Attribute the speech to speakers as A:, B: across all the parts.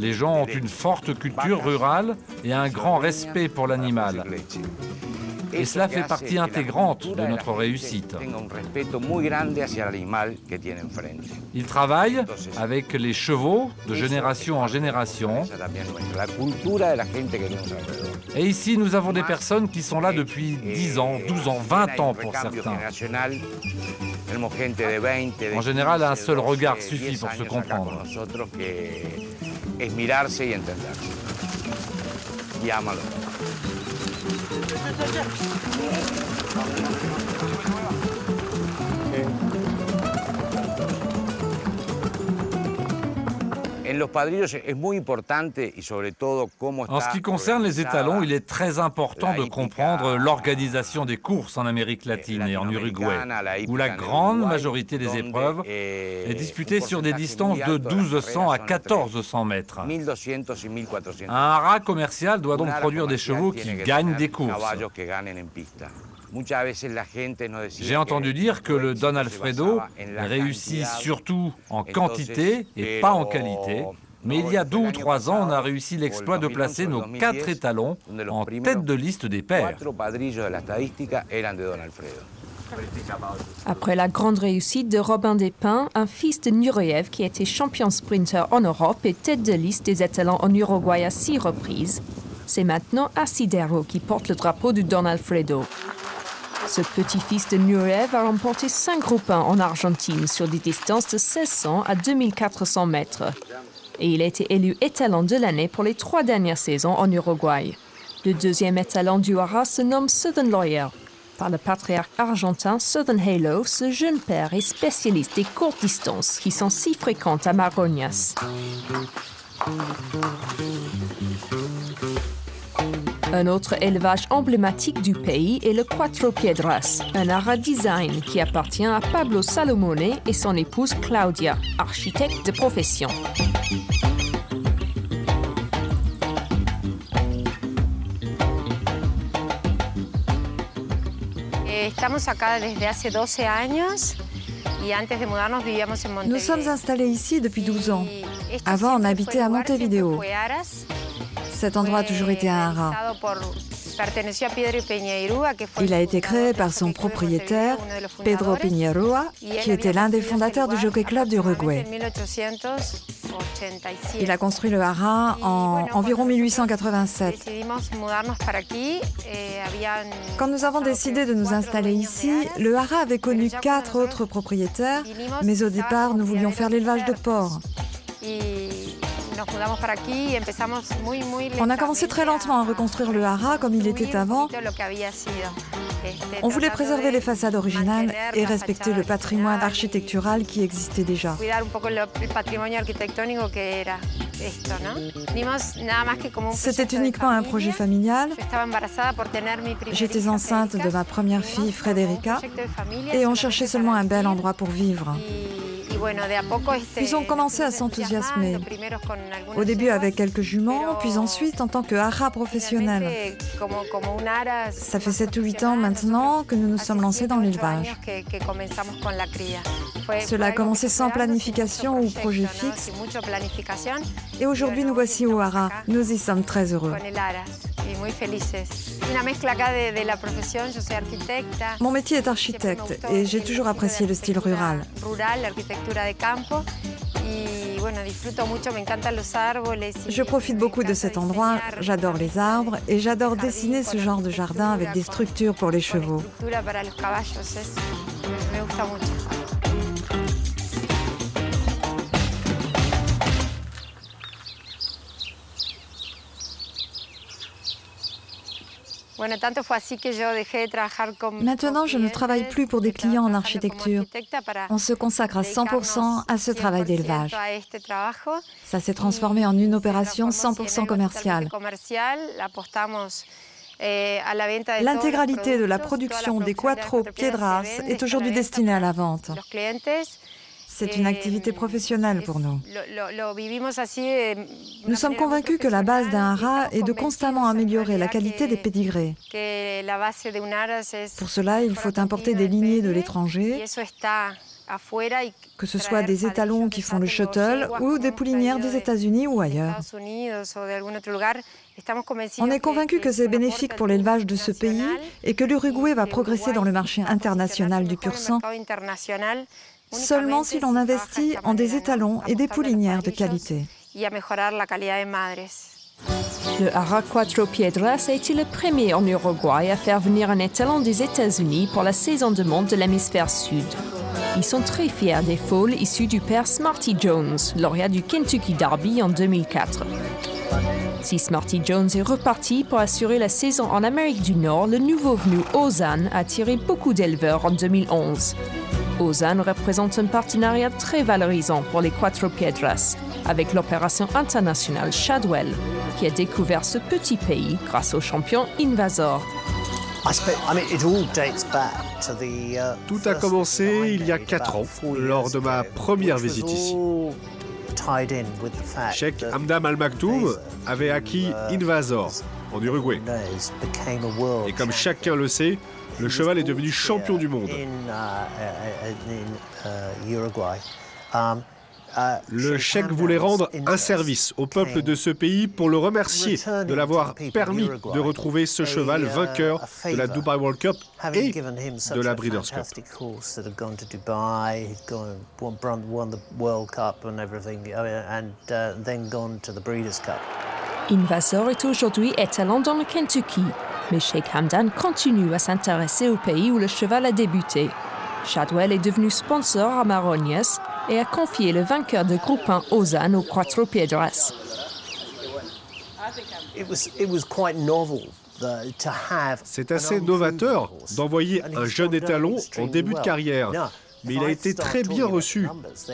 A: Les gens ont une forte culture rurale et un grand respect pour l'animal. Et cela fait partie intégrante de notre réussite. Ils travaillent avec les chevaux de génération en génération. Et ici, nous avons des personnes qui sont là depuis 10 ans, 12 ans, 20 ans pour certains. En général, un seul regard suffit pour se comprendre.
B: En
A: ce qui concerne les étalons, il est très important de comprendre l'organisation des courses en Amérique latine et en Uruguay, où la grande majorité des épreuves est disputée sur des distances de 1200 à 1400 mètres.
B: 1200 y 1400.
A: Un haras commercial doit donc produire des chevaux qui gagnent des courses. J'ai entendu dire que le Don Alfredo réussit surtout en quantité et pas en qualité. Mais il y a deux ou trois ans, on a réussi l'exploit de
B: 2011
A: placer nos
B: 2010,
A: quatre étalons en tête de liste des pairs.
C: Après la grande réussite de Robin Despins, un fils de Nureyev qui était champion sprinter en Europe et tête de liste des étalons en Uruguay à six reprises, c'est maintenant Asidero qui porte le drapeau du Don Alfredo. Ce petit-fils de Nureyev a remporté cinq groupes 1 en Argentine sur des distances de 1600 à 2400 mètres. Et il a été élu étalon de l'année pour les trois dernières saisons en Uruguay. Le deuxième étalon du Haras se nomme Southern Lawyer. Par le patriarche argentin Southern Halo, ce jeune père est spécialiste des courtes distances qui sont si fréquentes à Marognas. Un autre élevage emblématique du pays est le Cuatro Piedras, un haras design qui appartient à Pablo Salomone et son épouse Claudia, architecte de profession.
D: Eh, Estamos acá desde hace 12 años y antes de mudarnos vivíamos en Montevideo.
E: Nous sommes installés ici depuis 12 ans. Avant, on habitait à Montevideo. Cet endroit a toujours été un haras. Il a été créé par son propriétaire, Pedro
D: él
E: qui était l'un des fondateurs du Jockey Club d'Uruguay.
D: aproximadamente en 1887.
E: Il a construit le haras en environ
D: cuando nosotros
E: 1887.
D: Decidimos mudarnos para aquí, eh,
E: Quand nous avons décidé de nous installer ici, le haras avait connu quatre autres propriétaires, mais au départ, nous voulions faire l'élevage de porcs. On a commencé très lentement à reconstruire le haras comme il était avant. On voulait préserver les façades originales et respecter le patrimoine architectural qui existait déjà. C'était uniquement un projet familial. J'étais enceinte de ma première fille, Frederica, et on cherchait seulement un bel endroit pour vivre.
D: Y, y bueno, de a poco, este,
E: Puis on
D: nos
E: commençait à s'enthousiasmer. Au début avec quelques juments, puis ensuite en tant que haras professionnel. Ça fait
D: más
E: 7 ou 8 ans maintenant que nous nous sommes lancés dans l'élevage. Cela a commencé sans planification ou projet fixe. Et aujourd'hui, nous voici au
D: acá
E: Nous y sommes très heureux.
D: Muy felices. Una mezcla de, de la profesión, yo soy arquitecta.
E: Mon métier est architecte et j'ai toujours apprécié le style rural.
D: Rural, la arquitectura de campo.
E: Je profite beaucoup de cet endroit, j'adore les arbres et j'adore dessiner ce genre de jardin avec des structures pour les chevaux. Maintenant, je ne travaille plus pour des clients en architecture. On se consacre à 100% à ce travail
D: 100%
E: d'élevage. Ça s'est transformé en une opération
D: se transformó
E: 100%
D: en algo
E: commerciale.
D: eh,
E: L'intégralité de la production des Quattro
D: piedras
E: est aujourd'hui destinée à la vente. C'est une activité professionnelle pour nous. Nous sommes convaincus que la base d'un
D: estamos
E: est de constamment améliorer la qualité des pédigrés. Pour cela, il faut importer des lignées de l'étranger que ce soit des étalons qui font le shuttle ou des poulinières des États-Unis ou ailleurs. On est convaincu que c'est bénéfique pour l'élevage de ce pays et que l'Uruguay va progresser dans le marché international du pur sang seulement si l'on investit en des étalons et des poulinières de qualité.
C: Le Cuatro Piedras a été le premier en Uruguay à faire venir un étalon des États-Unis pour la saison de monde de l'hémisphère sud. Ils sont très fiers des foals issus du père Smarty Jones, lauréat du Kentucky Derby en 2004. Si Smarty Jones est reparti pour assurer la saison en Amérique du Nord, le nouveau venu Ozan a attiré beaucoup d'éleveurs en 2011. Ozan représente un partenariat très valorisant pour les Quattro Piedras avec l'opération internationale Shadwell, qui a découvert ce petit pays grâce au champion Invasor.
F: Tout a commencé il y a 4 ans, lors de ma première visite ici. Sheikh Hamdam Al Maktoum avait acquis Invasor en Uruguay. Et comme chacun le sait, le cheval est devenu champion du monde. Le cheikh voulait rendre un service au peuple de ce pays pour le remercier de l'avoir permis de retrouver ce cheval vainqueur de la Dubai World Cup et de la Breeders' Cup.
C: Invasor est aujourd'hui étalon dans le Kentucky, mais Sheikh Hamdan continue à s'intéresser au pays où le cheval a débuté. Shadwell est devenu sponsor à Maronias et a confié le vainqueur de groupe 1 Ozan aux Quattro Piedras.
F: C'est assez novateur d'envoyer un jeune étalon en début de carrière mais il a été très bien reçu.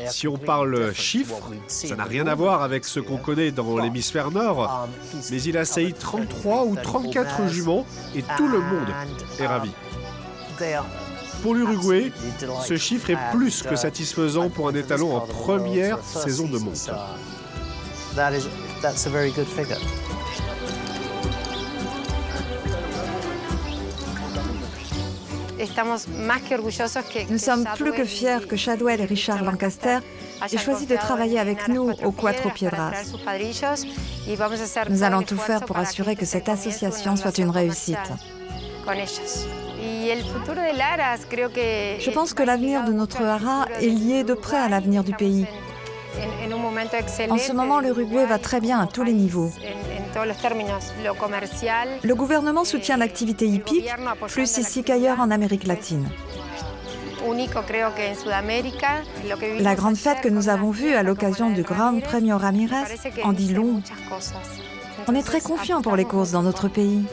F: Si on parle chiffres, ça n'a rien à voir avec ce qu'on connaît dans l'hémisphère nord, mais il a sailli 33 ou 34 juments et tout le monde est ravi. Pour l'Uruguay, ce chiffre est plus que satisfaisant pour un étalon en première saison de monte.
E: Nous sommes plus que fiers que Shadwell et Richard Lancaster aient choisi de travailler avec nous au Quattro Piedras. Nous allons tout faire pour assurer que cette association soit une réussite. Je pense que l'avenir de notre hara est lié de près à l'avenir du pays. En ce moment, l'Uruguay va très bien à tous les niveaux. Le gouvernement soutient l'activité hippique, plus ici qu'ailleurs en Amérique latine. La grande fête que nous avons vue à l'occasion du Grand Premio Ramirez en dit long. On est très confiant pour les courses dans notre pays.